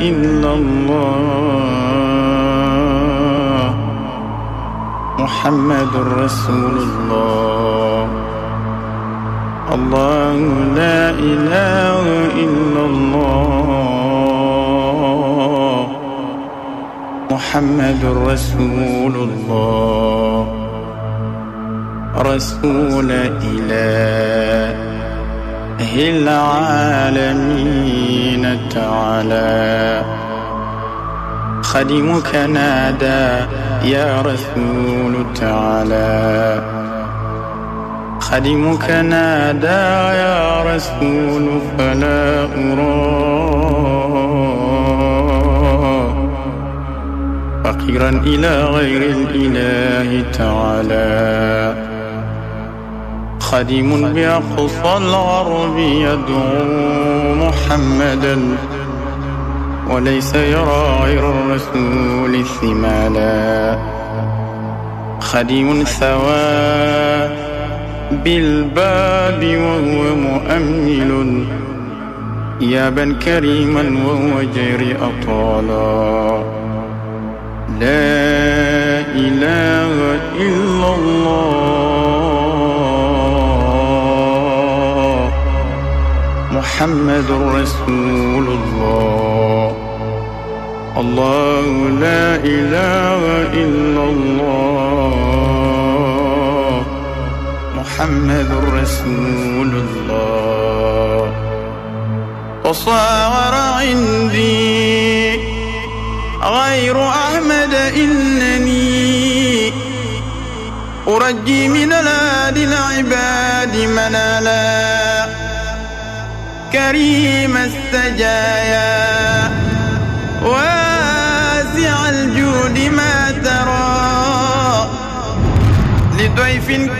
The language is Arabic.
إلا الله. محمد رسول الله. الله لا إله إلا الله. محمد رسول الله. رسول إله. العالمين تعالى. خدمك نادى يا رسول تعالى. خدمك نادى يا رسول فلا أرى. فقيرا إلى غير الإله تعالى. خديم بأقصى الغرب يدعو محمدا وليس يرى غير الرسول ثمالا خديم ثوى بالباب وهو مؤمل. يابا كريما وهو جري أطالا. لا إله إلا الله. محمد رسول الله. الله لا إله إلا الله. محمد رسول الله. وصار عندي غير أحمد إنني أرجي من العباد منالا. كريم السجايا واسع الجود ما ترى. لضيف